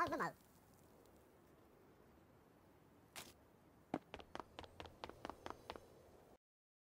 那个老